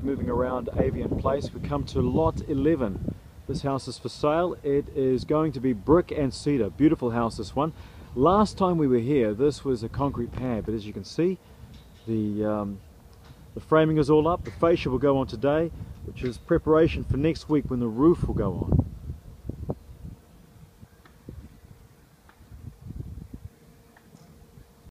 keep moving around Avian Place. We come to lot 11. This house is for sale. It is going to be brick and cedar. Beautiful house, this one. Last time we were here, this was a concrete pad, but as you can see, the, um, the framing is all up. The fascia will go on today, which is preparation for next week when the roof will go on.